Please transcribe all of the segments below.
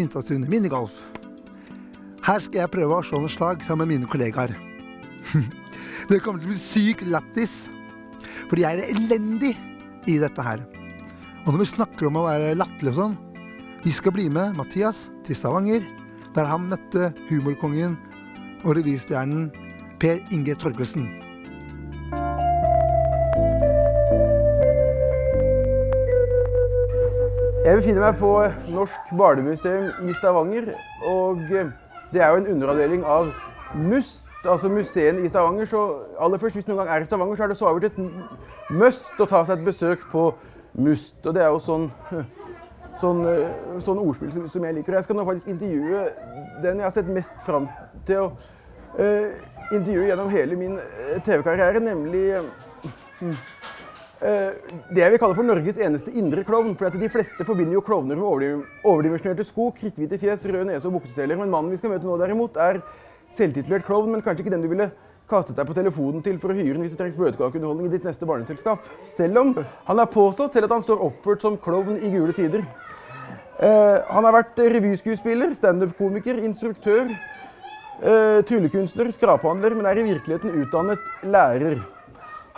Finstadstuen minigolf. Her skal jeg prøve å slå noen slag sammen med mine kollegaer. det kommer til å bli syk lættis, fordi jeg er elendig i dette her. Og når vi snakker om å være latterlig og sånn, vi skal bli med Mathias til Stavanger, der han møtte humorkongen og revystjernen Per Inge Torkelsen. Jeg befinner meg på Norsk barnemuseum i Stavanger. Og det er jo en underavdeling av MUST, altså museene i Stavanger. Så aller først, hvis noen gang er i Stavanger, så er det så avgjort et must å ta seg et besøk på MUST. Og det er jo sånn, sånn, sånn ordspill som, som, jeg liker. Jeg skal nå faktisk intervjue den jeg har sett mest fram til å uh, intervjue gjennom hele min TV-karriere, nemlig uh, Eh, det jeg vil kalle for Norges eneste indre klovn. For de fleste forbinder jo klovner med overdimensjonerte sko, kritthvite fjes, rød nese og bukseseler. Men mannen vi skal møte nå derimot, er selvtitulert klovn, men kanskje ikke den du ville kastet deg på telefonen til for å hyre den hvis det trengs bløtkakeunderholdning i ditt neste barneselskap. Selv om han har påstått selv at han står oppført som klovn i gule sider. Uh, han har vært revyskuespiller, standup-komiker, instruktør, uh, tryllekunstner, skraphandler, men er i virkeligheten utdannet lærer.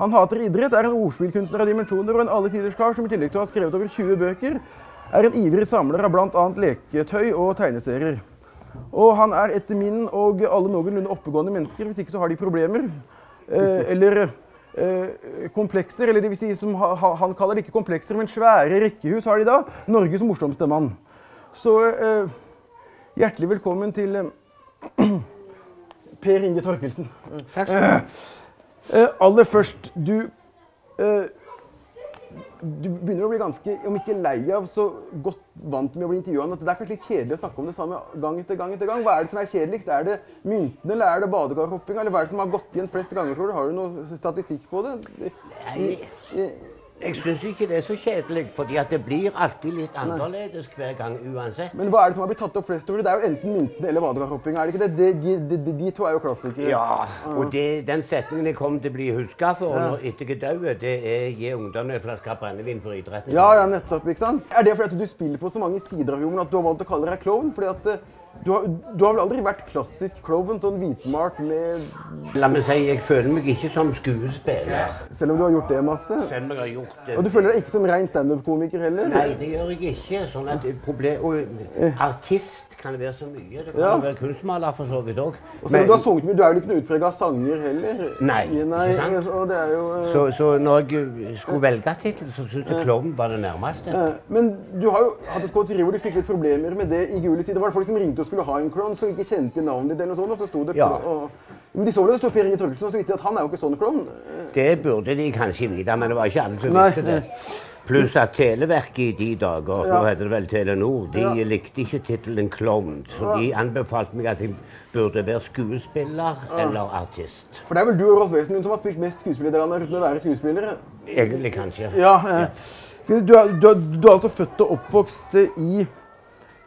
Han hater idrett, er en ordspillkunstner av dimensjoner og en alle tiders kar som i tillegg til å ha skrevet over 20 bøker, er en ivrig samler av bl.a. leketøy og tegneserier. Og han er etter min og alle noenlunde oppegående mennesker, hvis ikke så har de problemer. Eh, eller eh, komplekser, eller det vil si som ha, han kaller det ikke komplekser, men svære rekkehus har de da. Norges morsomste mann. Så eh, hjertelig velkommen til eh, Per Inge Torkelsen. Takk skal du ha. Uh, aller først, du uh, Du begynner å bli ganske, om ikke lei av, så godt vant med å bli intervjua. At det er kanskje litt kjedelig å snakke om det samme gang etter gang. etter gang. Hva er det som er kjedeligst? Er det myntene, eller er det badekarhoppinga? Eller hva er det som har gått igjen flest ganger? tror du? Har du noe statistikk på det? Nei, jeg syns ikke det er så kjedelig, fordi det blir alltid litt annerledes hver gang uansett. Men hva er det som har blitt tatt opp flest over? Det er jo enten myntene eller badekarhopping, er det ikke det? De, de, de, de, to er jo klassikere. Ja, og det, den setningen jeg kommer til å bli huska for ja. når etter jeg dør, det er 'gi ungdommen en flaske brennevin for idretten'. Ja, ja, nettopp. ikke sant? Er det fordi at du spiller på så mange sider av humoren at du har valgt å kalle deg klovn? Fordi at du har, du har, vel aldri vært klassisk klovn? Sånn hvitmalt med La meg si, jeg føler meg ikke som skuespiller. Selv om du har gjort det masse? Selv om jeg har gjort det. Og du føler deg ikke som rein standup-komiker heller? Nei, det gjør jeg ikke. Sånn at problem, og artist kan være så mye. Det kan ja. være kunstmaler for så vidt òg. Du har sunget mye. Du er jo ikke noen utprega sanger heller. Nei, Nei? Jo, uh... så, så, når jeg skulle velge tittel, så syntes jeg klovn var det nærmeste. Men du har jo hatt et kåseri hvor du fikk litt problemer med det i Gule sider. Var det folk som ringte og skulle ha en klovn, som ikke kjente navnet ditt, eller sånt, og så sto det ja. og, men de så det, det stod Per Inge Torkelsen, og så vidt at han er jo ikke sånn klovn. Det burde de kanskje vite, men det var ikke alle som visste det. Pluss at Televerket i de dager, ja. nå heter det vel Telenor, de ja. likte ikke tittelen klovn. Så ja. de anbefalte meg at jeg burde være skuespiller eller artist. For det er vel du og Rolf Wesenlund som har spilt mest skuespill i landet uten å være skuespillere? Egentlig kanskje. Ja, eh. du, er, du, er, du, er, altså født og oppvokst i,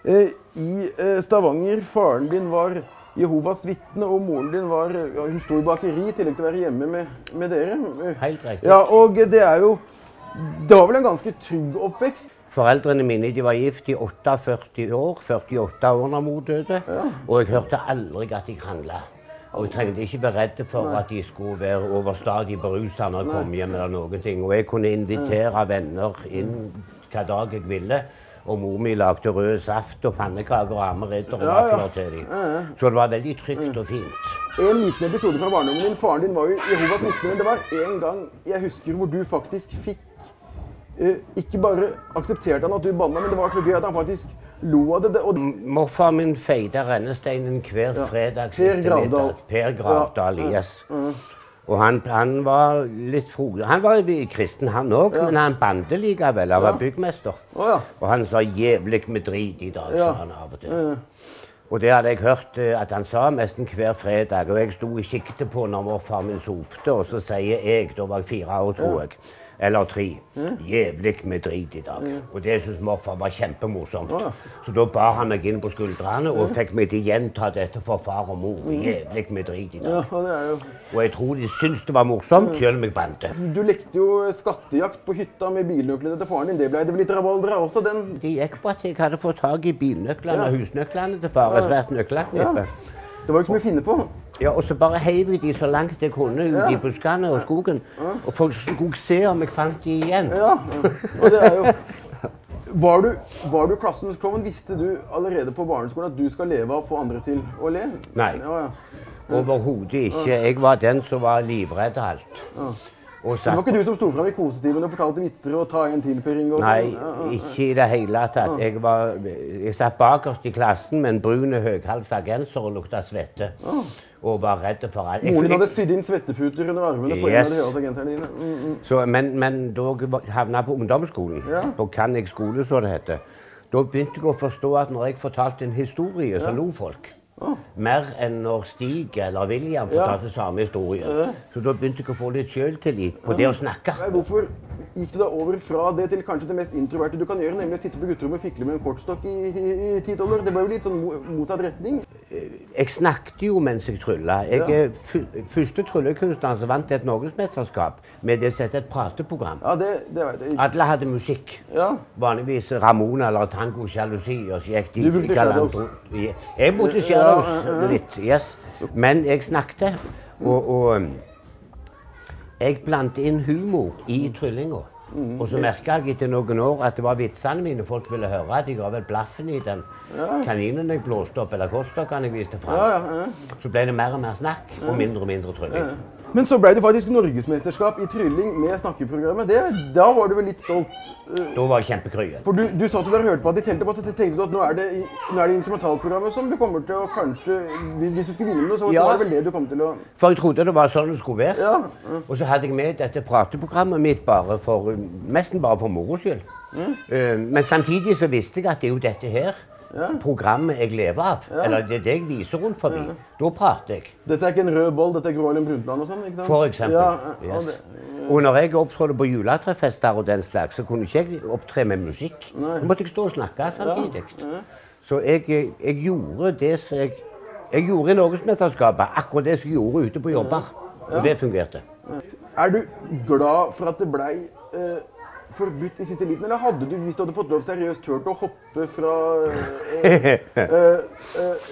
eh, i eh, Stavanger. Faren din var Jehovas vitne, og moren din var, hun sto i bakeri i tillegg til å være hjemme med, med dere. Helt riktig. Ja, og det er jo det var vel en ganske trygg oppvekst? Foreldrene mine de var gift i 48 år, 48 år når mor døde. Ja. Og jeg hørte aldri at de krangla. Og jeg trengte ikke være redd for Nei. at de skulle være overstadig berusa når jeg kom hjem. eller noen ting. Og jeg kunne invitere venner inn hva dag jeg ville. Og mor mi lagde rød saft og pannekaker og ammeridder og ja, ja. til dem. Så det var veldig trygt og fint. En liten episode fra barndommen din. Faren din var jo Jehovas vitne. Men det var en gang jeg husker hvor du faktisk fikk ikke bare aksepterte han at du banna, men det var så gøy at han faktisk lo av det. Og... Morfar min feide rennesteinen hver ja. fredag Per Gravdal. Per Gravdal, ja. yes. Mm. Og han, han, var litt frodig. Han var kristen, han òg, ja. men han bandet likevel. Han var byggmester. Oh. Og han sa jævlig med drit i dag, sa han av og til. Og det hadde jeg hørt eh, at han sa nesten hver fredag. Og jeg sto og kikket på når morfar min sopte, og så sier jeg, da var jeg fire år, tror jeg eller tre. Jævlig med drit i dag. Og det syntes morfar var kjempemorsomt. Ja. Så da bar han meg inn på skuldrene og fikk meg til å gjenta dette for far og mor. Jævlig med drit i dag. det jo Og jeg tror de syntes det var morsomt, selv om jeg bante. Du lekte jo skattejakt på hytta med bilnøklene til faren din. Det ble det litt rabalder av også, den. Det gikk på at jeg hadde fått tak i bilnøklene og husnøklene til far. Ja. svært nøkkelknippe. Det var jo ikke så mye å finne på. Ja, og så bare heiv jeg de så langt jeg kunne ut Ja. i buskene og skogen. Og folk skulle se om jeg fant de igjen. Ja, og det er jo var du, var du klassens klovn? Visste du allerede på barneskolen at du skal leve av å få andre til å le? Nei. Ja, ja. Overhodet ikke. Jeg var den som var livredd alt. Og Så det var ikke du som sto frem i kosetimen og fortalte vitser og ta en til, Per Inge? Nei, sånn? Ja, ja, ja. ikke i det hele tatt. Jeg, var, jeg satt bakerst i klassen med en brun høyhalsa genser og lukta svette. Og var redd for alt. Moren hadde sydd inn svetteputer under armene på Yes. en av de agentene dine. Mm, mm. Så, men, men da jeg på ungdomsskolen, Ja. på Cannig skole, som det heter, da begynte jeg å forstå at når jeg fortalte en historie, så lo folk. Mer enn når Stig eller William Ja. fortalte samme historie. Så da begynte jeg å få litt sjøltillit på det å snakke. Nei, Hvorfor gikk du da over fra det til kanskje det mest introverte du kan gjøre, nemlig å sitte på gutterommet og fikle med en kortstokk i i- i ti-tolv år? Det ble jo litt sånn motsatt retning. Jeg snakket jo mens jeg trylla. Jeg er første tryllekunstneren som vant et norgesmesterskap med det som heter et prateprogram. Ja, det, det vet jeg. Alle hadde musikk. Ja. Vanligvis Ramona eller Tango Sjalusi. Og så gikk de Du brukte Sjalusi. Jeg brukte Litt, yes. Men jeg snakket, og, og um, jeg blandet inn humor i tryllinga. Og så merka jeg etter noen år at det var vitsene mine folk ville høre. At jeg ga vel blaffen i den kaninen jeg blåste opp, eller kortstokkene jeg viste fram. Ja. Så ble det mer og mer snakk og mindre og mindre trylling. Men så ble det faktisk norgesmesterskap i trylling med snakkeprogrammet. Det, da var du vel litt stolt? eh, Da var jeg kjempekrye. For du, du sa at du hørte på at de telte på, så tenkte du at nå er det, nå er det instrumentalprogrammet som du kommer til å kanskje Hvis du skulle vinne noe, så, Ja. så var det vel det du kom til å For jeg trodde det var sånn det skulle være. Ja. Og så hadde jeg med dette prateprogrammet mitt bare for, nesten bare for moro skyld. Mm. Men samtidig så visste jeg at det er jo dette her programmet jeg lever av. Eller det er det jeg viser rundt forbi. Da prater jeg. Dette er ikke en rød boll, dette er Gro Harlem Brundtland og sånn? ikke sant? For eksempel. Yes. Og når jeg opptrådte på juletrefester og den slags, så kunne ikke jeg opptre med musikk. Da måtte jeg stå og snakke samtidig. Så jeg, jeg gjorde det som jeg Jeg gjorde i Norgesmesterskapet akkurat det som jeg gjorde ute på jobber. Og det fungerte. er du glad for at det blei eh, forbudt i siste liten, eller hadde du, hvis du hadde fått lov, seriøst turt å hoppe fra eh, eh, eh,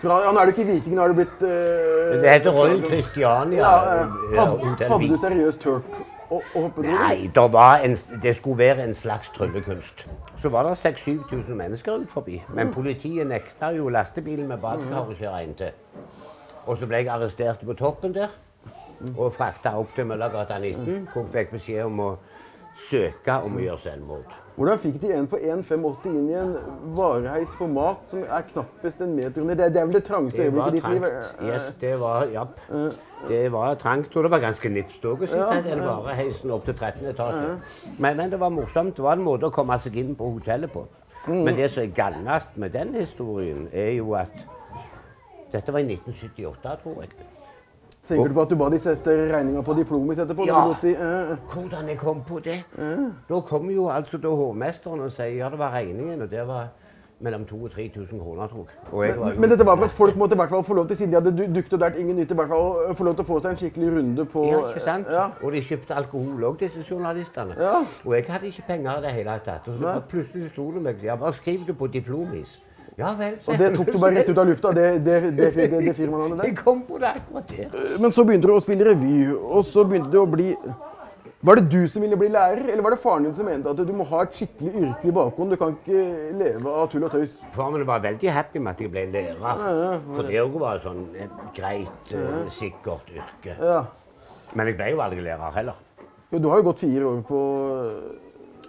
fra, ja, Nå er du ikke Viking, nå er du blitt eh, Det heter Royal Christiania. Ja, ja. eh, Hadde, hadde du seriøst turt å, å hoppe? du? Nei, det, var en, det skulle være en slags tryllekunst. Så var det 6000-7000 mennesker ut forbi. Men politiet nekta jo lastebilen med badekar å kjøre inn til. Og så ble jeg arrestert på toppen der og frakta opp til Møllergata 19, hvor jeg fikk beskjed om å søke om å gjøre selvmord. Hvordan fikk de en på 1,85 inn i en vareheis for mat som er knappest en meter under? Det, det er vel det trangeste øyeblikket i ditt liv? Yes, det var, ja. Det var trangt, og det var ganske nipst òg å sitte i den vareheisen opp til 13. etasje. Men, men det var morsomt. Det var en måte å komme seg inn på hotellet på. Men det som er gallest med den historien, er jo at dette var i 1978, tror jeg. Tenker du på at du ba de sette regninga på diplomet etterpå? Ja. I, eh, eh. Hvordan jeg kom på det? Da kom jo altså da hovmesteren og sier ja, det var regningen, og det var mellom 2000 og 3000 kroner, tror jeg. Jo- Men dette var for at folk måtte i hvert fall få lov til, siden de hadde du- dukket og dert ingen nytte, i hvert fall få lov til å få seg en skikkelig runde på Ja, ikke sant? Ja. Og de kjøpte alkohol òg, disse journalistene. Ja. Og jeg hadde ikke penger i det hele tatt. Og så plutselig slo det meg. Ja, bare skriv det på diplomis. Ja vel. Og det tok du bare rett ut av lufta, det, det, det, det, firmanavnet der. Jeg kom på det akkurat der. Men så begynte du å spille revy, og så begynte du å bli Var det du som ville bli lærer, eller var det faren din som mente at du må ha et skikkelig yrke i bakgrunnen? Du kan ikke leve av tull og tøys. Faren min var veldig happy med at jeg ble lærer. For det òg var sånn et greit, eh, sikkert yrke. Ja. Men jeg ble jo aldri lærer heller. Jo, Du har jo gått fire år på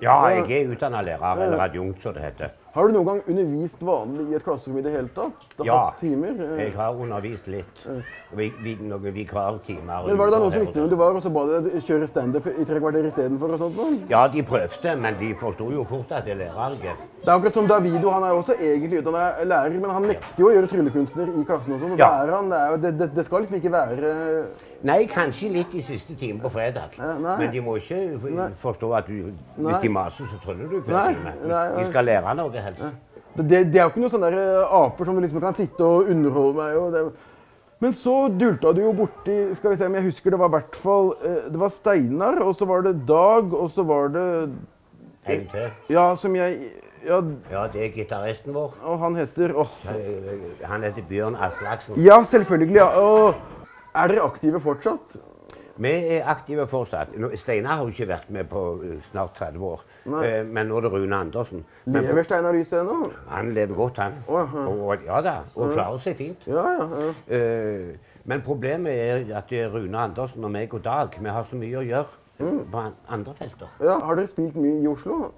Ja, jeg er utdanna lærer, eller adjunkt, som det heter. Har du noen gang undervist vanlig i et klasserom i det hele tatt? Det Ja. Eh, Jeg har undervist litt. Vi, vi, noen vikartimer. Men var det da noen som visste hvem du var, og så ba deg kjøre standup i tre kvarter istedenfor? Ja, de prøvde, men de forsto jo fort at jeg lærer ikke. Det er akkurat som Davido. Han er jo også egentlig utdannet lærer, men han nekter jo å gjøre tryllekunstner i klassen og sånn. Ja. er han- Det, er jo- det, det, det skal liksom ikke være Nei, kanskje litt i siste time på fredag. Nei. Men de må ikke forstå at du, hvis de maser, så tryller du nei, nei. De skal lære noe helst. Det, det, det er jo ikke noen sånne eh, aper som liksom kan sitte og underholde meg. Det. Men så dulta du jo borti Skal vi se om jeg husker det var hvert fall eh, Det var Steinar, og så var det Dag, og så var det til. Ja, som jeg Ja, Ja, det er gitaristen vår. og han heter Eh, Han heter Bjørn Aslaksen. Ja, selvfølgelig. ja. Og er dere aktive fortsatt? Vi er aktive fortsatt. Steinar har jo ikke vært med på eh, snart 30 år. Nei. Eh, Men nå er det Rune Andersen. Men Lever Steinar Lyse ennå? han lever godt, han. Oh, ja. Og, ja da, og klarer seg fint. Ja, ja. Eh, Men problemet er at det er Rune Andersen og meg og Dag vi har så mye å gjøre på andre felter. ja. Har dere spilt mye i Oslo?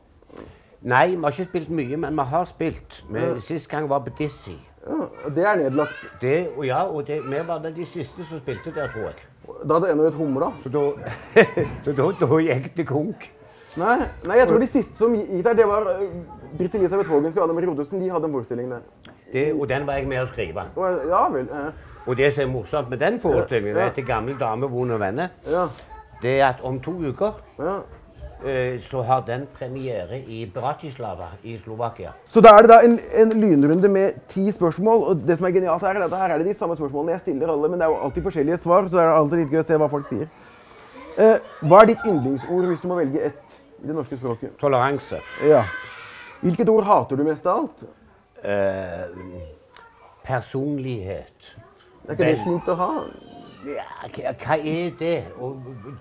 Nei, vi har ikke spilt mye, men vi har spilt. Vi, Sist gang var på Dizzie. Ja, Det er nedlagt. Det, og ja, og det, vi var de siste som spilte der, tror jeg. Da hadde ennå et humla. Så da, så da, da gikk det konk. Nei, nei, jeg tror de siste som gikk der, det var uh, Britt Elisabeth Vågens og Anne Marie Ottesen. De hadde en forestilling der. Det, og den var jeg med å skrive. Og, ja vel. eh, Og det som er morsomt med den forestillingen, Ja. etter gamle dame, vonde venner, Ja. det er at om to uker ja. eh, så har den premiere i Bratislava i Slovakia. Så da er det da en, en lynrunde med ti spørsmål. Og det som er genialt her, er at her er det de samme spørsmålene jeg stiller alle, men det er jo alltid forskjellige svar, så det er alltid litt gøy å se hva folk sier. Eh, hva er ditt yndlingsord hvis du må velge ett i det norske språket? Toleranse. Ja. Hvilket ord hater du mest av alt? Eh, personlighet. Er ikke det fint å ha? Ja, hva er det? Å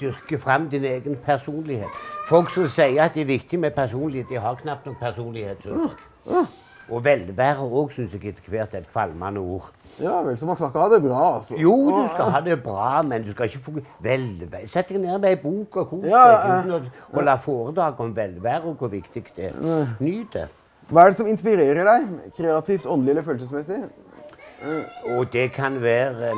dyrke fram din egen personlighet. Folk som sier at det er viktig med personlighet, de har knapt nok personlighet, synes jeg. Og velvære òg syns jeg etter hvert er et kvalmende ord. Ja vel, så man skal ikke ha det bra, altså? Jo, du skal ha det bra, men du skal ikke få velvære Sett deg ned med ei bok og kos deg Ja, uten å holde foredrag om velvære og hvor viktig det er. Nyt det. Hva er det som inspirerer deg? Kreativt, åndelig eller følelsesmessig? Og det kan være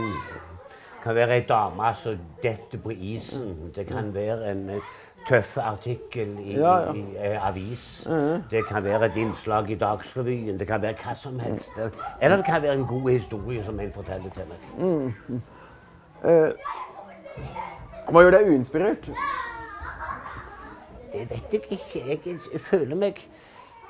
en kan være ei dame som detter på isen. Det kan være en eh, tøff artikkel i, Ja, ja. i ei avis. Det kan være et innslag i Dagsrevyen. Det kan være hva som helst. Eller det kan være en god historie som en forteller til meg. Hva gjør deg uinspirert? Det vet jeg ikke. Jeg, jeg føler meg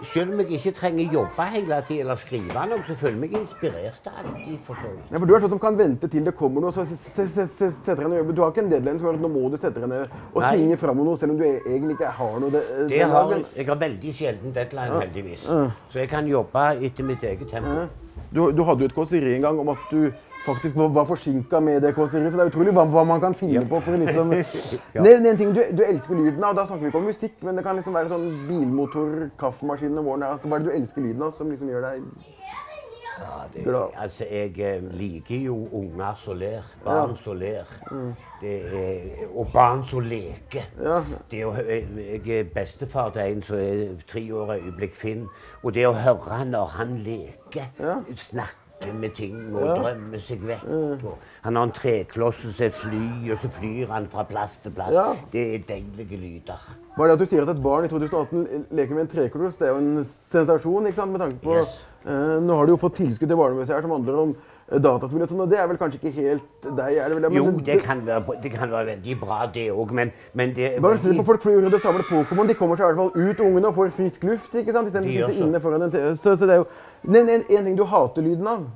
Selv om jeg ikke trenger jobbe hele tiden eller skrive noe, så føler jeg meg inspirert alltid. for så vidt. Ja, for Du er sånn som kan vente til det kommer noe, så se- se- se- se- setter deg ned og jobber. Du har ikke en deadline som gjør at nå må du sette deg ned og Nei. tvinge fram noe, selv om du e- egentlig ikke har noe. Det, Det den har, jeg har veldig sjelden deadline, heldigvis. Så jeg kan jobbe etter mitt eget tempo. Du, du hadde jo et kåseri en gang om at du faktisk var, var forsinka med det kåseriet, så det er utrolig hva, hva man kan finne på for å liksom Ja. det, det er en ting, du, du elsker lyden av, da snakker vi ikke om musikk, men det kan liksom være sånn bilmotor, kaffemaskin om morgenen. Altså, hva er det du elsker lyden av, som liksom gjør deg Ja, det, Glad. altså, jeg eh, liker jo unger som ler. Barn som ler. Det er, og barn som leker. Ja. Det å, hø- jeg er bestefar til en som er tre år øyeblikk Finn. Og det å høre han når han leker, snakker med ting og drømme seg vekk. Og han har en trekloss som er fly, og så flyr han fra plass til plass. Ja. Det er deilige lyder. Bare det at du sier at et barn i 2018 leker med en trekloss, det er jo en sensasjon, ikke sant? Med tanke på Yes. eh, Nå har du jo fått tilskudd til barnemuseet her som handler om eh, dataspill og sånn, og det er vel kanskje ikke helt deg, er det vel? Men Jo, det kan være, det kan være veldig bra, det òg, men, men det Bare se veldig- på folk flyr rundt og samler Pokémon. De kommer seg i hvert fall ut, ungene, og får frisk luft. ikke sant? Istedenfor De å sitte inne foran en TV. Så, så det er jo Men en, en ting du hater lyden av.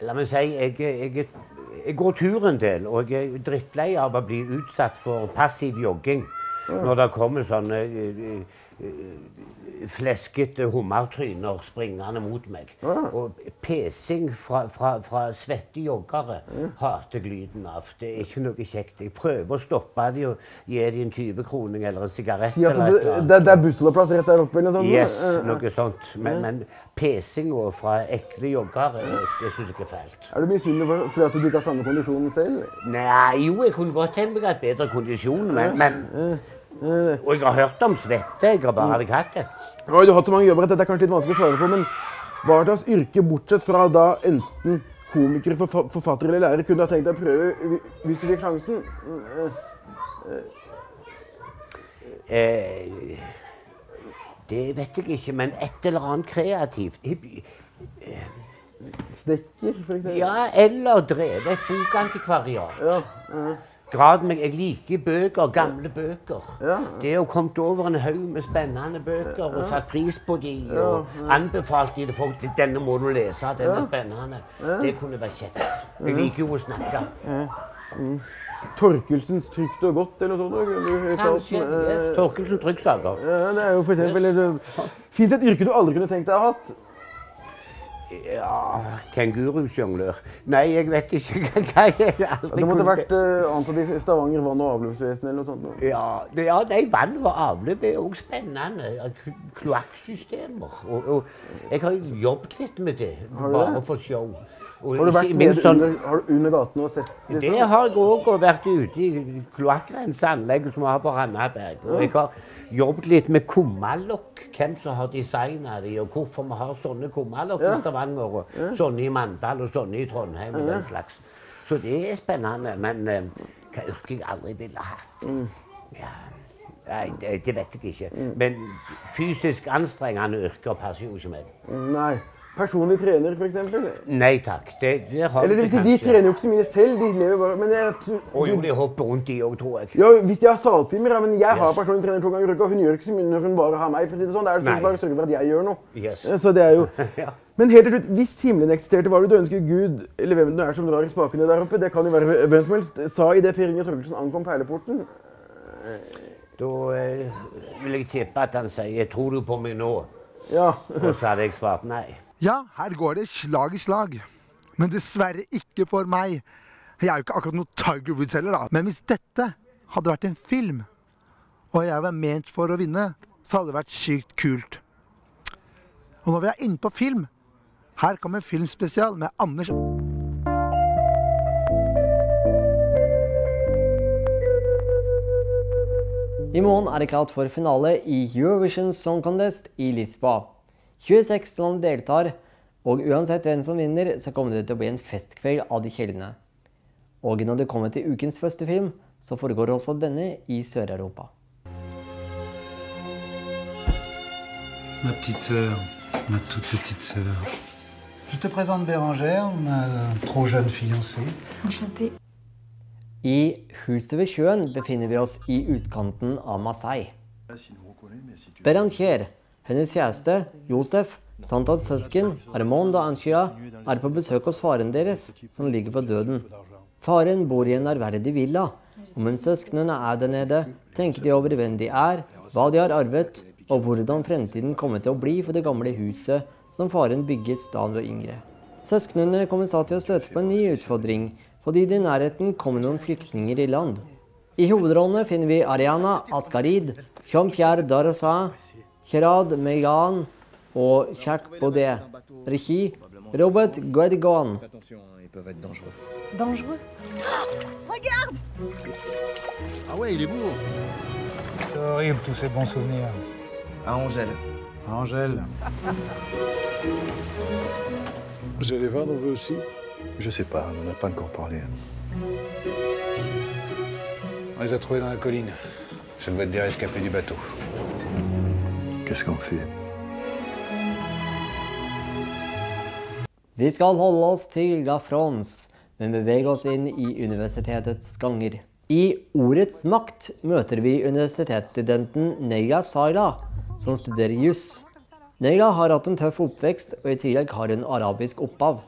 La meg si, jeg, jeg, jeg går tur en del, og jeg er drittlei av å bli utsatt for passiv jogging. Når det kommer sånne uh, eh, fleskete hummertryner springende mot meg. Og pesing fra, fra, fra svette joggere hater jeg lyden av. Det er ikke noe kjekt. Jeg prøver å stoppe dem og gi dem en 20-kroning eller en sigarett. Ja, eller det, det, det er bussholdeplass rett der oppe. eller sånt. Yes, noe sånt. Men, men pesinga fra ekle joggere, det syns jeg er fælt. Er du misunnelig for, fordi at du ikke har samme kondisjon selv? Nei, jo, jeg kunne godt tenkt meg at bedre kondisjon, men, men, Og jeg har hørt om svette, jeg har bare aldri hatt det. Nå har hatt så mange jobber at dette er kanskje litt vanskelig å svare på, men hva slags yrke, bortsett fra da enten komiker, forfa- forfatter eller lærer, kunne du ha tenkt deg å prøve hvis du fikk sjansen? Eh, det vet jeg ikke, men et eller annet kreativt. Snekker, for eksempel? Ja, eller drevet et bokantikvariat. Ja, ja. Grad meg, Jeg liker bøker, gamle bøker. Ja. Det å kommet over en haug med spennende bøker og satt pris på de og anbefalt de til folk denne må du lese, den er spennende. Det kunne vært kjekt. Jeg liker jo å snakke. Torkelsens trygt og godt, eller noe sånt? Kanskje. Eh, Yes. Torkelsen trykksaker. Ja, det er jo for eksempel Fins et yrke du aldri kunne tenkt deg å ha hatt? Ja, Kengurusjonglør. Nei, jeg vet ikke hva jeg aldri Det måtte kunne- vært uh, antatt i Stavanger vann- og avløpsvesen eller noe sånt. noe. Ja, det, ja nei, vann og avløp er òg spennende. Ja, kl- Kloakksystemer. Og, og jeg har jo jobbet litt med det, du bare det? for show. Og Har du vært ikke minst sånn- under, har du under gaten og sett liksom? Det har jeg òg, og vært ute i kloakkrenseanlegget som vi har på Randaberg. Og jeg har jobbet litt med kummalokk, hvem som har designa de, og hvorfor vi har sånne kummalokk i Stavanger, og sånne i Mandal og sånne i Trondheim og den slags. Så det er spennende. Men eh, hva yrke jeg aldri ville hatt? Ja, nei, det, det vet jeg ikke. Men fysisk anstrengende yrker passer jo ikke meg. Nei. Personlig trener, eksempel? Nei takk. Det, det har Eller det de trener jo ikke så mye selv, de lever bare Men jeg tror Og jo, de hopper rundt de òg, tror jeg. Ja, hvis de har saltimer, ja, men jeg har Yes. personlig trener to ganger i uka. Hun gjør ikke så mye når hun bare har meg. for å si det sånn. Det er sånn bare å sørge for at jeg gjør noe. Yes. Så det er jo... Ja. Men helt til slutt, hvis himmelen eksisterte, hva ville du ønske Gud, eller hvem det er som drar i spakene der oppe, det kan jo være hvem som helst, sa idet Per Inge Torkelsen ankom perleporten? Da eh, vil jeg tippe at han sier 'tror du på meg nå'? Ja. Og så hadde jeg svart nei. Ja, her går det slag i slag. Men dessverre ikke for meg. Jeg er jo ikke akkurat noe Tiger Woods heller, da. Men hvis dette hadde vært en film, og jeg var ment for å vinne, så hadde det vært sykt kult. Og når vi er inne på film, her kommer filmspesial med Anders I morgen er det klart for finale i Eurovision Song Contest i Lisboa. 26 land deltar, og uansett hvem som vinner, så kommer det til å bli en festkveld av de kjeldene. Og når det kommer til ukens første film, så foregår også denne i Sør-Europa. Ma petite sœur, ma toute petite sœur. Je te présente Bérangère, ma trop jeune fiancée. Enchantée. I Huset ved sjøen befinner vi oss i utkanten av Marseille. Beranger, hennes kjæreste Josef, samt hans søsken Armand og Anchia er på besøk hos faren deres, som ligger på døden. Faren bor i en ærverdig villa, og mens søsknene er der nede, tenker de over hvem de er, hva de har arvet, og hvordan fremtiden kommer til å bli for det gamle huset som faren bygget da han var yngre. Søsknene kommer stad til å støte på en ny utfordring, fordi det i nærheten kommer noen flyktninger i land. I hovedrollene finner vi Ariana Askarid, Jean-Pierre Darosa, Gerard Megan og Jacques Baudet. Regi Robert Regarde! dangereux. Dangereux. Ah ouais, il est beau C'est horrible tous ces bons souvenirs. À Angèle. Angèle, Vous allez voir, vous aussi Je sais pas, on n'en a pas encore parlé. on les a trouvés dans la colline. Ça doit être des rescapés du bateau. Qu'est-ce qu'on fait Vi skal holde oss til La France, men bevege oss inn i universitetets ganger. I Ordets makt møter vi universitetsstudenten Neya Saila, som studerer juss. Neila har hatt en tøff oppvekst, og i tillegg har hun arabisk opphav.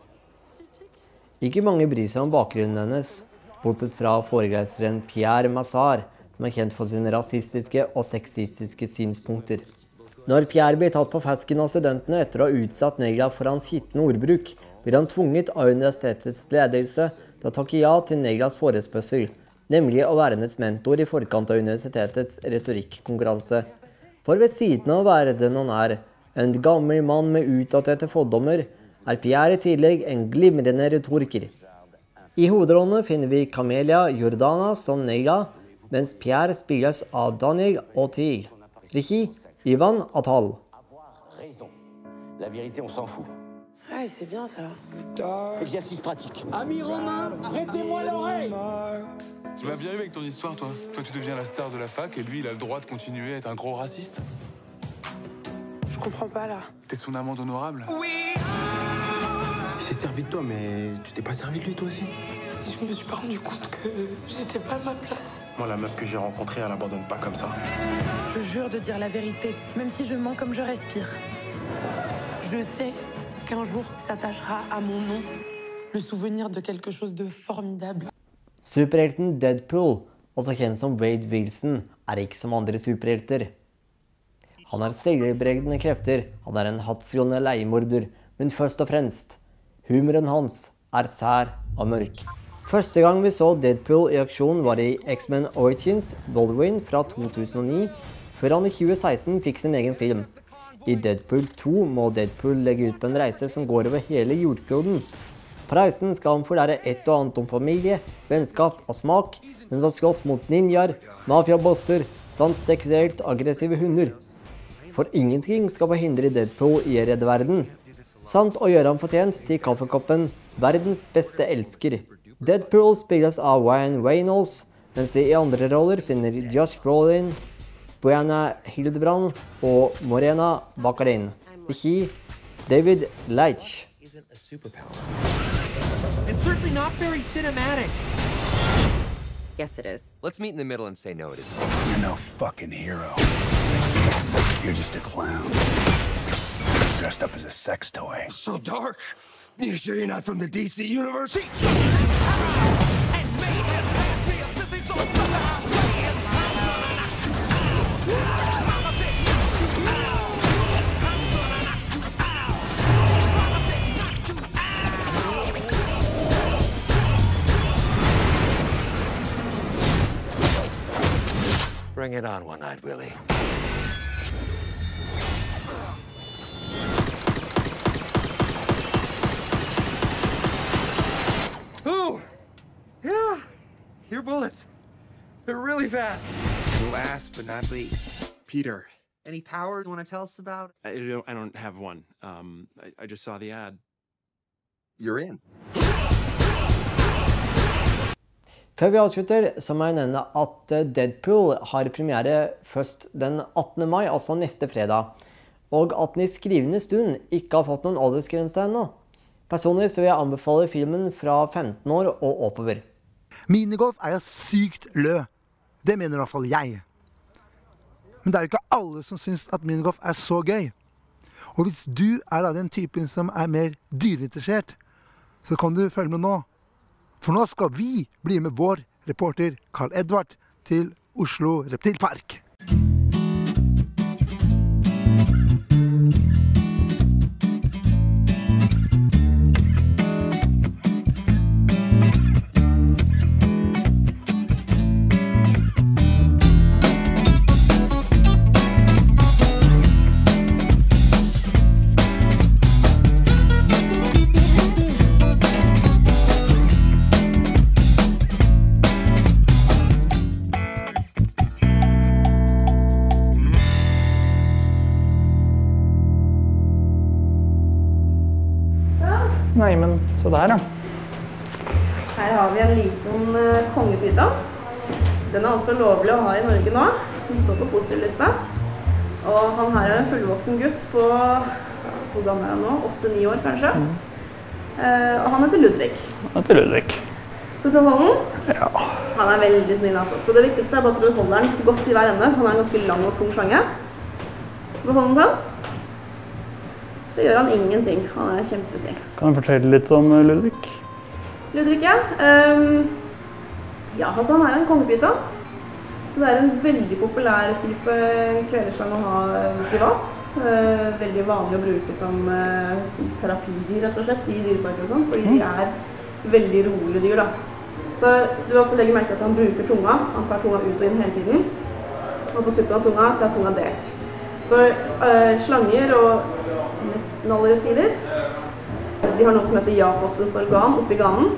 Ikke mange bryr seg om bakgrunnen hennes, bortsett fra foreleseren Pierre Massar, som er kjent for sine rasistiske og sexistiske synspunkter. Når Pierre blir tatt på fersken av studentene etter å ha utsatt Negra for hans skitne ordbruk, blir han tvunget av universitetets ledelse til å takke ja til Negras forespørsel, nemlig å være hennes mentor i forkant av universitetets retorikkonkurranse. For ved siden av å være den han er, en gammel mann med utdaterte fordommer, er Pierre i tillegg en glimrende retoriker. I hovedrollene finner vi Camelia Jordana som Nega, mens Pierre spilles av Daniel Autier. Regi Ivan Atal. La vérité, on s'en fout. Ouais, c'est bien ça. Exercice pratique. Ami Romain, prêtez-moi l'oreille Tu vas bien avec ton histoire, toi? Toi, tu deviens la star de la fac et lui, il a le droit de continuer à être un gros raciste? Je comprends pas là. T'es son amende honorable Oui Il s'est servi de toi, mais tu t'es pas servi de lui, toi aussi? Je me suis pas rendu compte que j'étais pas à ma place. Moi, la meuf que j'ai rencontrée, elle abandonne pas comme ça. Je jure de dire la vérité, même si je mens comme je respire. Je sais qu'un jour s'attachera à mon nom le souvenir de quelque chose de formidable. Superhelten Deadpool, også kjent som Wade Wilson, er ikke som andre superhelter. Han har selvbregdende krefter, han er en hattskrående leiemorder, men først og fremst, humoren hans er sær og mørk. Første gang vi så Deadpool i aksjon var i X-Men Origins Wolverine fra 2009, før han i 2016 fikk sin egen film. I Deadpool 2 må Deadpool legge ut på en reise som går over hele jordkloden. På reisen skal han få lære et og annet om familie, vennskap og smak, men han har slått mot ninjaer, mafiabosser samt seksuelt aggressive hunder. For ingenting skal forhindre Deadpool i å redde verden, samt å gjøre ham fortjent til kaffekoppen 'Verdens beste elsker'. Deadpool spilles av Ryan Reynolds, mens vi i andre roller finner Josh Brolin, Brianna Hildebrand og Morena Baccarin. Regi David Leitch. isn't a superpower. And certainly not very cinematic. Yes, it is. Let's meet in the middle and say no, it isn't. You're no fucking hero. You're just a clown. Dressed up as a sex toy. So dark. You sure you're not from the DC universe? Bring it on, One-Eyed Willie. Ooh! Yeah! Your bullets. They're really fast. Last but not least, Peter. Any power you want to tell us about? I don't, I don't have one. Um, I, I just saw the ad. You're in. Før vi avslutter, så må jeg nevne at eh, Deadpool har premiere først den 18. mai, altså neste fredag. Og at den i skrivende stund ikke har fått noen aldersgrense ennå. Personlig så vil jeg anbefale filmen fra 15 år og oppover. Minigolf er jo sykt lø. Det mener i hvert fall jeg. Men det er jo ikke alle som syns at minigolf er så gøy. Og hvis du er av den typen som er mer dyreinteressert, så kan du følge med nå. For nå skal vi bli med vår reporter Carl Edvard til Oslo Reptilpark. Nei, men så der, ja. Her har vi en liten uh, kongepyton. Den er også lovlig å ha i Norge nå. Den står på positivlista. Og han her er en fullvoksen gutt på hvor gammel er han nå? Åtte-ni år, kanskje. Eh, og han heter Ludvig. Han heter Ludvig. Skal du holde hånden? Ja. Han er veldig snill, altså. Så det viktigste er bare at du holder den godt i hver ende. Han er en ganske lang og tung slange. Behold den sånn. Så gjør han ingenting. Han er kjempesnill. Kan du fortelle litt om eh, Ludvig? Ludvig, ja. Um, ja, altså han er en kongepyton. Så det er en veldig populær type kvelerslang å ha privat. Uh, veldig vanlig å bruke som uh, terapidyr, rett og slett, i dyreparker og sånn, fordi de er veldig rolige dyr, da. Så du vil også legge merke til at han bruker tunga. Han tar tunga ut og inn hele tiden. Og på tuppen av tunga så er tunga delt. Så uh, slanger og nesten alle reptiler de har noe som heter Jacobsens organ oppi ganen.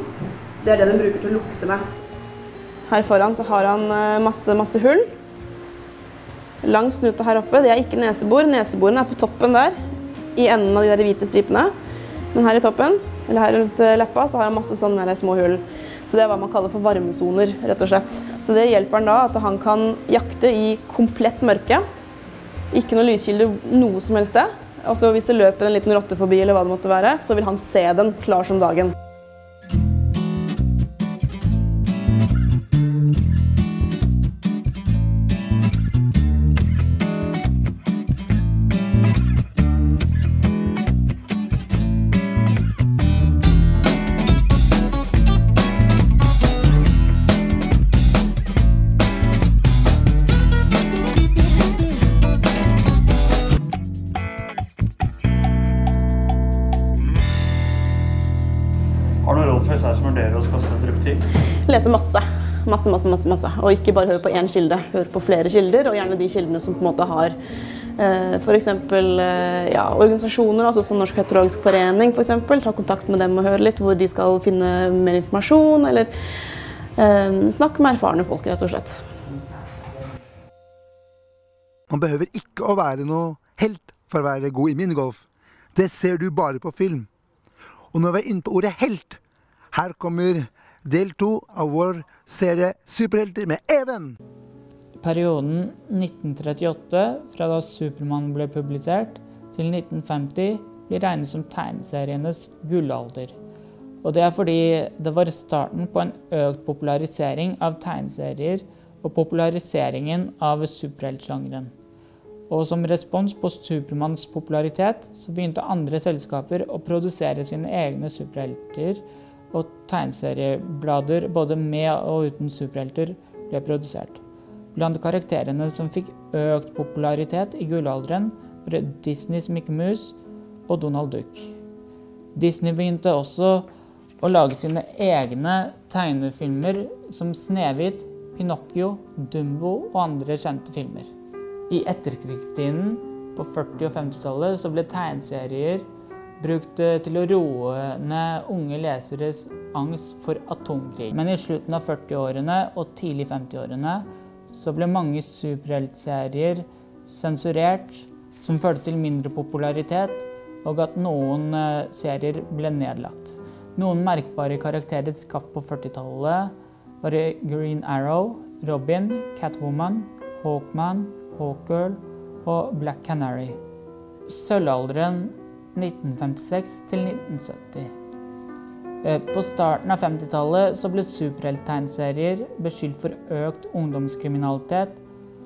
Det er det den bruker til å lukte med. Her foran så har han eh, masse, masse hull. Lang snute her oppe. Det er ikke nesebor. Neseborene er på toppen der, i enden av de der hvite stripene. Men her i toppen, eller her rundt eh, leppa, så har han masse sånne små hull. Så det er hva man kaller for varmesoner, rett og slett. Så det hjelper han da at han kan jakte i komplett mørke. Ikke noe lyskilde noe som helst sted. Og så hvis det løper en liten rotte forbi, eller hva det måtte være, så vil han se den klar som dagen. Lese masse. Masse, masse, masse, masse. Og ikke bare høre på én kilde. Hør på flere kilder, og gjerne de kildene som på en måte har eh, F.eks. Eh, ja, organisasjoner, altså som Norsk heterologisk forening, for eksempel. Ta kontakt med dem og høre litt hvor de skal finne mer informasjon. Eller eh, snakke med erfarne folk, rett og slett. Man behøver ikke å være noe helt for å være god i minigolf. Det ser du bare på film. Og når vi er inne på ordet helt, her kommer del to av vår serie Superhelter med Even. Perioden 1938, fra da Supermann ble publisert, til 1950 blir regnet som tegneserienes gullalder. Og det er fordi det var starten på en økt popularisering av tegneserier og populariseringen av superheltsjangeren. Og som respons på Supermanns popularitet, så begynte andre selskaper å produsere sine egne superhelter, og tegneserieblader både med og uten superhelter ble produsert. Blant karakterene som fikk økt popularitet i gullalderen, var Disneys Mickey Mouse og Donald Duck. Disney begynte også å lage sine egne tegnefilmer som Snehvit, Pinocchio, Dumbo og andre kjente filmer. I etterkrigstiden, på 40- og 50-tallet, så ble tegneserier brukt eh, til å roe ned unge leseres angst for atomkrig. Men i slutten av 40-årene og tidlig 50-årene så ble mange superheltserier sensurert, som førte til mindre popularitet, og at noen eh, serier ble nedlagt. Noen merkbare karakterer skapt på 40-tallet var Green Arrow, Robin, Catwoman, Hawkman, Hawkgirl og Black Canary. Sølvalderen 1956 til 1970. Eh, På starten av 50-tallet så ble superhelttegneserier beskyldt for økt ungdomskriminalitet,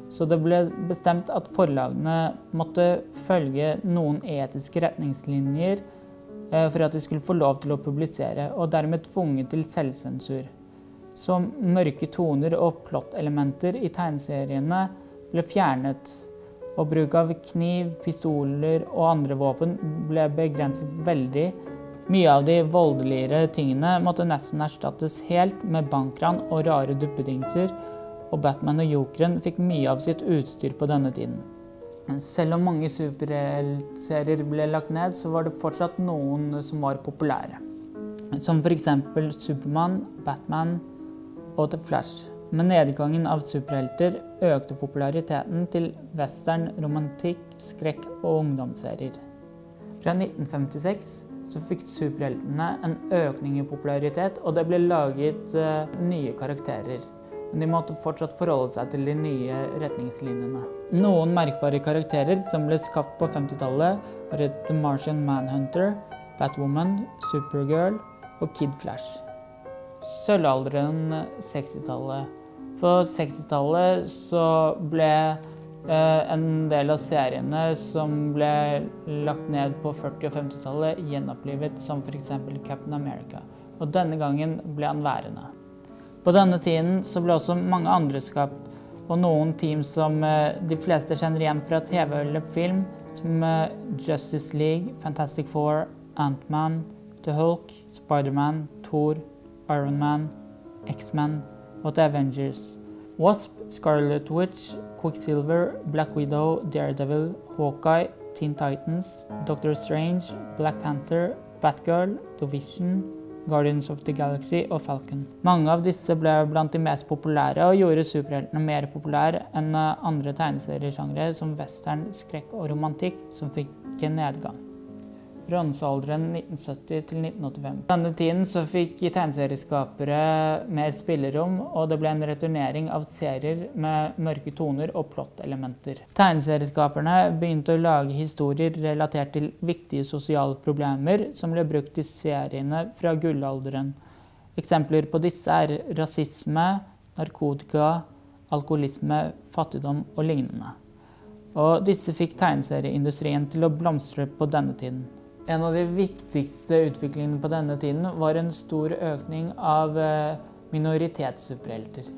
så det ble bestemt at forlagene måtte følge noen etiske retningslinjer eh, for at de skulle få lov til å publisere, og dermed tvunget til selvsensur. Så mørke toner og plottelementer i tegneseriene ble fjernet, og bruk av kniv, pistoler og andre våpen ble begrenset veldig. Mye av de voldeligere tingene måtte nesten erstattes helt med bankran og rare duppedingser, og Batman og Jokeren fikk mye av sitt utstyr på denne tiden. Selv om mange superheltserier ble lagt ned, så var det fortsatt noen som var populære. Som f.eks. Supermann, Batman og The Flash. Med nedgangen av superhelter økte populariteten til western, romantikk, skrekk og ungdomsserier. Fra 1956 så fikk superheltene en økning i popularitet, og det ble laget uh, nye karakterer. Men de måtte fortsatt forholde seg til de nye retningslinjene. Noen merkbare karakterer som ble skapt på 50-tallet, var The Martian Manhunter, Batwoman, Supergirl og Kid Flash. Sølvalderen 60-tallet. På 60-tallet så ble eh, en del av seriene som ble lagt ned på 40- og 50-tallet, gjenopplivet, som f.eks. Captain America. Og denne gangen ble han værende. På denne tiden så ble også mange andre skapt, og noen team som eh, de fleste kjenner igjen fra TV eller film, som eh, Justice League, Fantastic Four, Ant-Man, The Hulk, Spiderman, Thor, Iron Man, The Avengers. Wasp, Scarlet Witch, Quicksilver, Black Widow, Daredevil, Hawkeye, Teen Titans, Doctor Strange, Black Panther, Batgirl, The Vision, Guardians of the Galaxy og Falcon. Mange av disse ble blant de mest populære og gjorde superheltene mer populære enn andre tegneseriesjangre som western, skrekk og romantikk, som fikk nedgang bronsealderen 1970 til 1985. På denne tiden så fikk tegneserieskapere mer spillerom, og det ble en returnering av serier med mørke toner og plottelementer. Tegneserieskaperne begynte å lage historier relatert til viktige sosiale problemer som ble brukt i seriene fra gullalderen. Eksempler på disse er rasisme, narkotika, alkoholisme, fattigdom og lignende. Og disse fikk tegneserieindustrien til å blomstre på denne tiden. En av de viktigste utviklingene på denne tiden var en stor økning av eh, minoritetssuperhelter.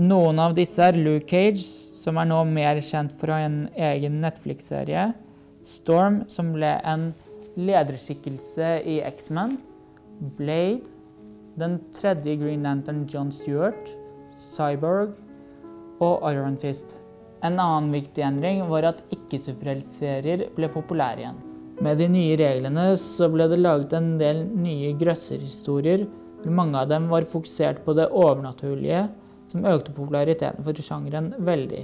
Noen av disse er Luke Cage, som er nå mer kjent for en egen Netflix-serie. Storm, som ble en lederskikkelse i X-Men. Blade. Den tredje Green Lantern John Stewart. Cyborg. Og Iron Fist. En annen viktig endring var at ikke-superheltserier ble populære igjen. Med de nye reglene så ble det laget en del nye grøsserhistorier, hvor mange av dem var fokusert på det overnaturlige, som økte populariteten for sjangeren veldig.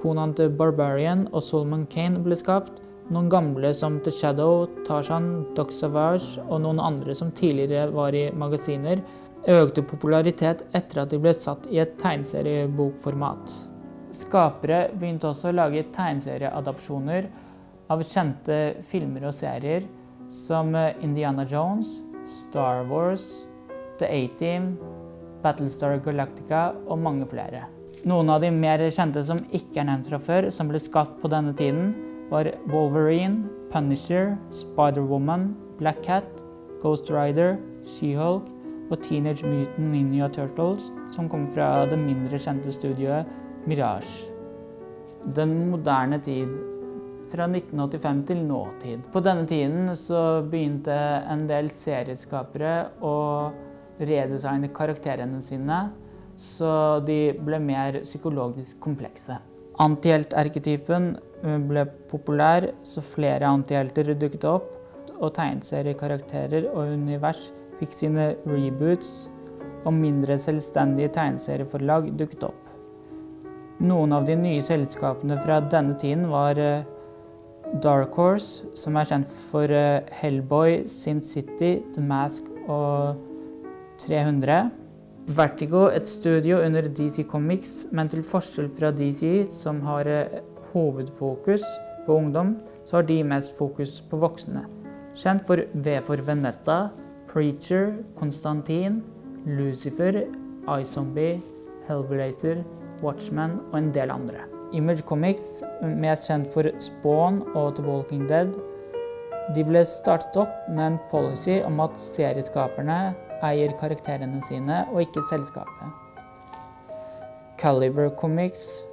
Conan the Barbarian og Solomon Kane ble skapt, noen gamle som The Shadow, Tarzan, Doc Savage og noen andre som tidligere var i magasiner, økte popularitet etter at de ble satt i et tegneseriebokformat. Skapere begynte også å lage tegneserieadapsjoner av kjente filmer og serier som Indiana Jones, Star Wars, The A-Team, Battlestar Galactica og mange flere. Noen av de mer kjente som ikke er nevnt fra før, som ble skapt på denne tiden, var Wolverine, Punisher, Spider-Woman, Black Cat, Ghost Rider, She-Hulk og Teenage Mutant Ninja Turtles, som kom fra det mindre kjente studioet Mirage. Den moderne tid fra 1985 til nåtid. På denne tiden så begynte en del serieskapere å redesigne karakterene sine, så de ble mer psykologisk komplekse. Antihelterketypen eh, ble populær, så flere antihelter dukket opp, og tegneseriekarakterer og univers fikk sine reboots, og mindre selvstendige tegneserieforlag dukket opp. Noen av de nye selskapene fra denne tiden var eh, Dark Horse, som er kjent for eh, Hellboy, Sin City, The Mask og 300. Vertigo, et studio under DC Comics, men til forskjell fra DC, som har eh, hovedfokus på ungdom, så har de mest fokus på voksne. Kjent for V for Venetta, Preacher, Konstantin, Lucifer, iZombie, Hellblazer, Watchman og en del andre. Image Comics, mest kjent for Spawn og The Walking Dead, de ble startet opp med en policy om at serieskaperne eier karakterene sine, og ikke selskapet. Caliber Comics,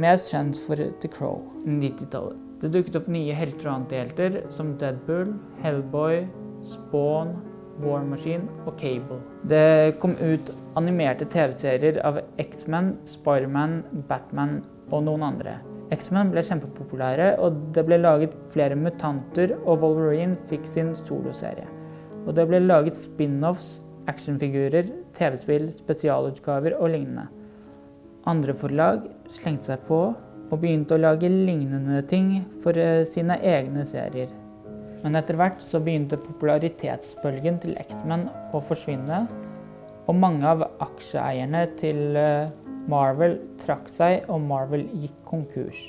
mest kjent for The Crow, 90-tallet. Det dukket opp nye helter og antihelter som Deadpool, Hellboy, Spawn, War Machine og Cable. Det kom ut animerte TV-serier av X-Men, Spiderman, Batman og noen andre. X-Men ble kjempepopulære, og det ble laget flere mutanter, og Wolverine fikk sin soloserie. Og det ble laget spin-offs, actionfigurer, TV-spill, spesialutgaver og lignende. Andre forlag slengte seg på og begynte å lage lignende ting for eh, sine egne serier. Men etter hvert så begynte popularitetsbølgen til X-Men å forsvinne, og mange av aksjeeierne til eh, Marvel trakk seg, og Marvel gikk konkurs.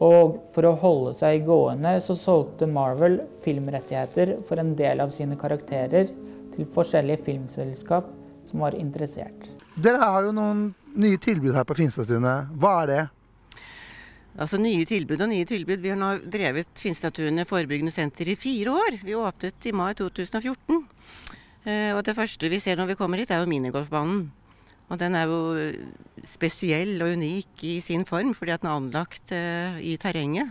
Og for å holde seg gående så solgte Marvel filmrettigheter for en del av sine karakterer til forskjellige filmselskap som var interessert. Dere har jo noen nye tilbud her på Finstadtunet. Hva er det? Altså Nye tilbud og nye tilbud. Vi har nå drevet Finstadtunet forebyggende senter i fire år. Vi åpnet i mai 2014. Eh, og det første vi ser når vi kommer hit, er jo minigolfbanen. Og den er jo spesiell og unik i sin form, fordi at den er anlagt uh, i terrenget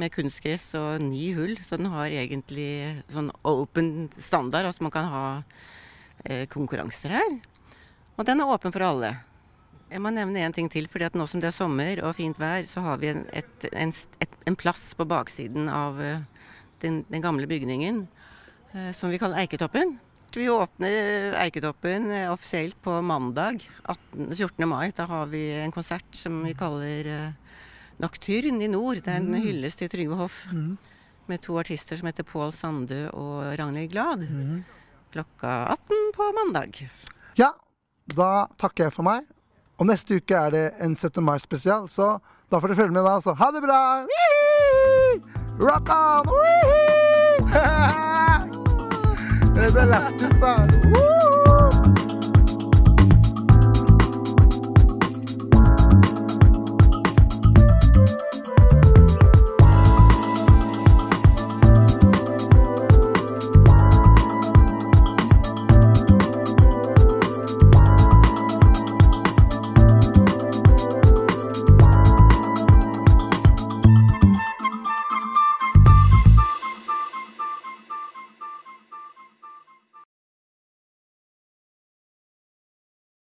med kunstgress og ni hull. Så den har egentlig sånn open standard, altså man kan ha uh, konkurranser her. Og den er åpen for alle. Jeg må nevne én ting til, fordi at nå som det er sommer og fint vær, så har vi en, et, en, et, en plass på baksiden av den, den, gamle bygningen som vi kaller Eiketoppen. Vi åpner Eiketoppen eh, offisielt på mandag 18, 14. mai. Da har vi en konsert som vi kaller eh, Nocturne i nord. Det er en Mm. hyllest til Trygve Hoff. Mm. Med to artister som heter Pål Sandø og Ragnhild Glad. Mm. Klokka 18 på mandag. Ja, da takker jeg for meg. Og neste uke er det en 17. mai-spesial, så da får dere følge med da. Så ha det bra! Rock on! Wihi! det er så lættis, da. Woo!